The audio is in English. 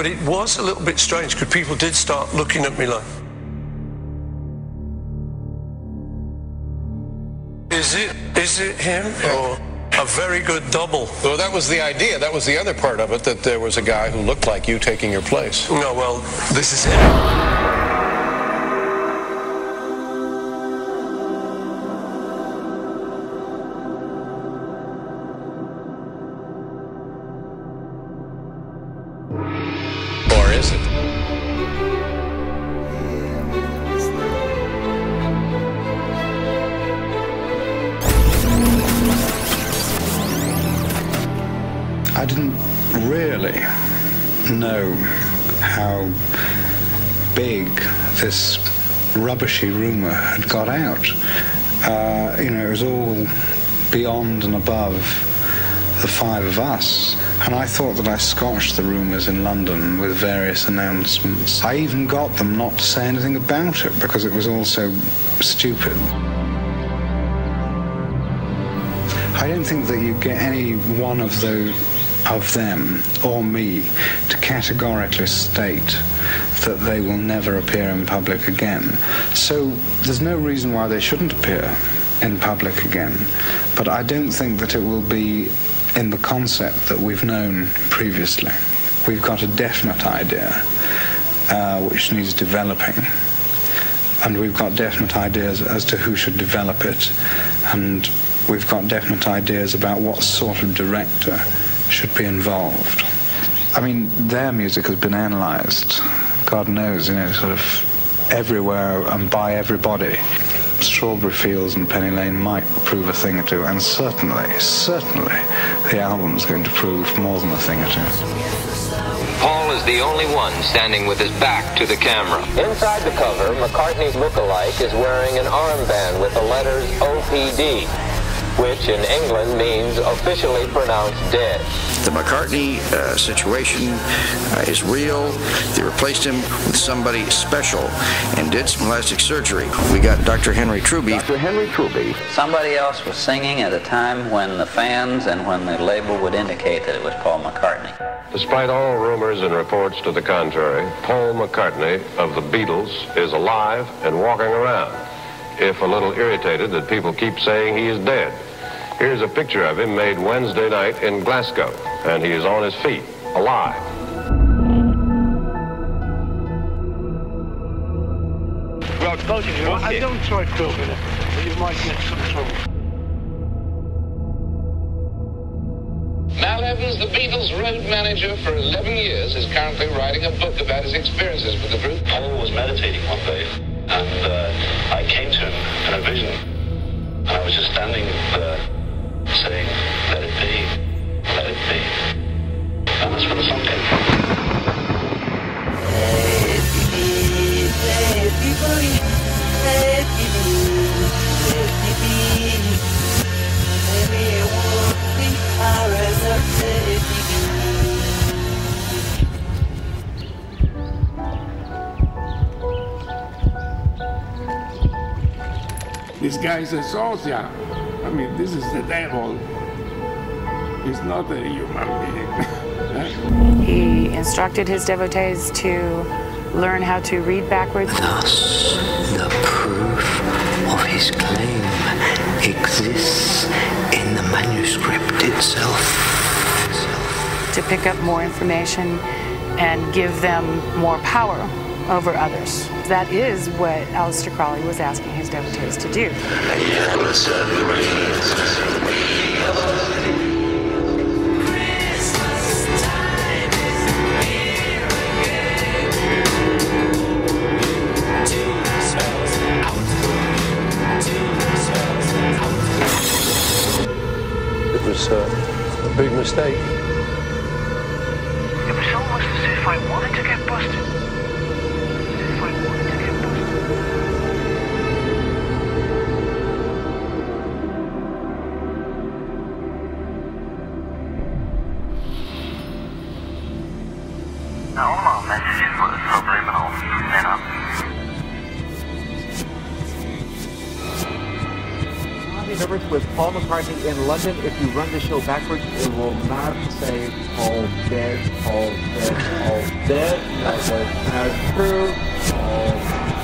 But it was a little bit strange because people did start looking at me like, is it is it him or a very good double? Well, that was the idea. That was the other part of it, that there was a guy who looked like you taking your place. No, well, this is him. I didn't really know how big this rubbishy rumor had got out. Uh, you know, it was all beyond and above the five of us. And I thought that I scotched the rumours in London with various announcements. I even got them not to say anything about it because it was all so stupid. I don't think that you get any one of those of them or me to categorically state that they will never appear in public again. So there's no reason why they shouldn't appear in public again. But I don't think that it will be in the concept that we've known previously. We've got a definite idea uh, which needs developing and we've got definite ideas as to who should develop it, and we've got definite ideas about what sort of director should be involved. I mean, their music has been analysed, God knows, you know, sort of everywhere and by everybody. Strawberry Fields and Penny Lane might prove a thing or two, and certainly, certainly, the album's going to prove more than a thing or two. Paul is the only one standing with his back to the camera. Inside the cover, McCartney's look-alike is wearing an armband with the letters OPD, which in England means officially pronounced dead. The McCartney uh, situation uh, is real. They replaced him with somebody special and did some plastic surgery. We got Dr. Henry Truby. Dr. Henry Truby. Somebody else was singing at a time when the fans and when the label would indicate that it was Paul McCartney. Despite all rumors and reports to the contrary, Paul McCartney of the Beatles is alive and walking around. If a little irritated that people keep saying he is dead. Here's a picture of him made Wednesday night in Glasgow, and he is on his feet, alive. Well, told you, well, I don't try filming it. You might get some trouble. Mal Evans, the Beatles' road manager for 11 years, is currently writing a book about his experiences with the group. Paul was meditating one day, and uh, I came to him in a vision. And I was just standing there let it be, let it be. And that's where the song came from. This guy is a soldier. I mean, this is the devil. He's not a human being. He instructed his devotees to learn how to read backwards. Thus, the proof of his claim exists in the manuscript itself. to pick up more information and give them more power over others. That is what Aleister Crowley was asking his devotees to do. It was uh, a big mistake. It was almost as if I wanted to get busted. Now, all our messages were subliminal, you know. remember with Paul McCartney in London, if you run the show backwards, it will not say Paul dead, Paul dead, Paul dead. That was as true. Paul